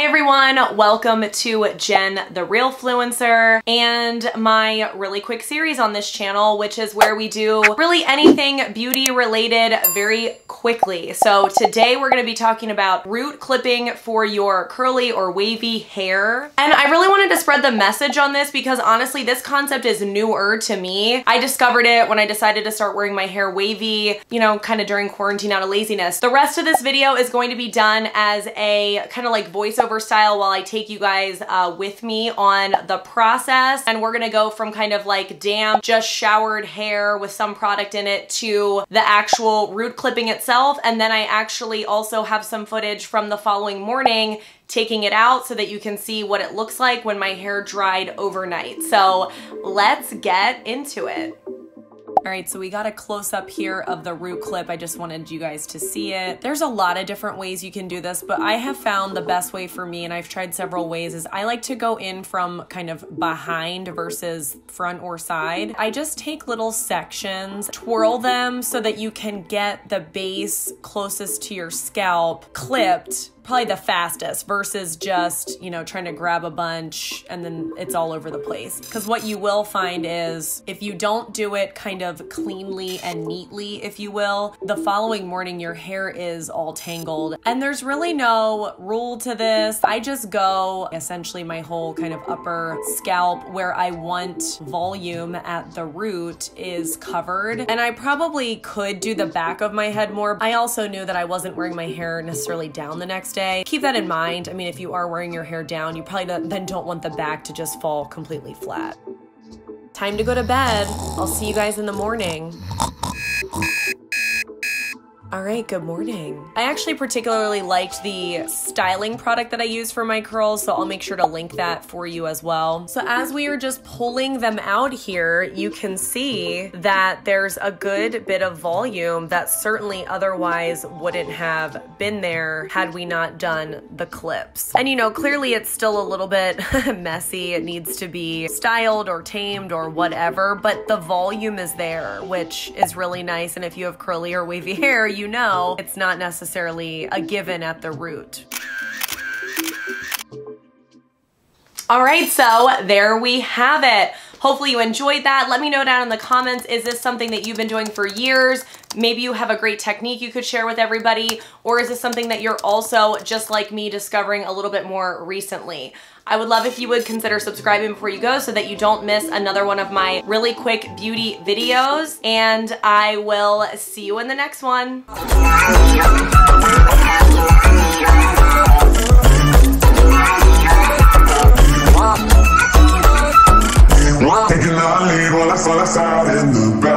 Hi everyone, welcome to Jen the Realfluencer and my really quick series on this channel, which is where we do really anything beauty related very quickly. So today we're gonna be talking about root clipping for your curly or wavy hair. And I really wanted to spread the message on this because honestly, this concept is newer to me. I discovered it when I decided to start wearing my hair wavy, you know, kind of during quarantine out of laziness. The rest of this video is going to be done as a kind of like voice voiceover style while I take you guys uh, with me on the process. And we're gonna go from kind of like damp, just showered hair with some product in it to the actual root clipping itself. And then I actually also have some footage from the following morning taking it out so that you can see what it looks like when my hair dried overnight. So let's get into it. All right, so we got a close up here of the root clip. I just wanted you guys to see it. There's a lot of different ways you can do this, but I have found the best way for me, and I've tried several ways, is I like to go in from kind of behind versus front or side. I just take little sections, twirl them so that you can get the base closest to your scalp clipped probably the fastest versus just, you know, trying to grab a bunch and then it's all over the place. Because what you will find is if you don't do it kind of cleanly and neatly, if you will, the following morning your hair is all tangled. And there's really no rule to this. I just go essentially my whole kind of upper scalp where I want volume at the root is covered. And I probably could do the back of my head more. I also knew that I wasn't wearing my hair necessarily down the next day day. Keep that in mind. I mean, if you are wearing your hair down, you probably then don't want the back to just fall completely flat. Time to go to bed. I'll see you guys in the morning. All right, good morning. I actually particularly liked the styling product that I use for my curls, so I'll make sure to link that for you as well. So as we are just pulling them out here, you can see that there's a good bit of volume that certainly otherwise wouldn't have been there had we not done the clips. And you know, clearly it's still a little bit messy. It needs to be styled or tamed or whatever, but the volume is there, which is really nice. And if you have curly or wavy hair, you know it's not necessarily a given at the root. All right, so there we have it. Hopefully you enjoyed that. Let me know down in the comments, is this something that you've been doing for years? Maybe you have a great technique you could share with everybody, or is this something that you're also, just like me, discovering a little bit more recently? I would love if you would consider subscribing before you go so that you don't miss another one of my really quick beauty videos. And I will see you in the next one. Out in the backseat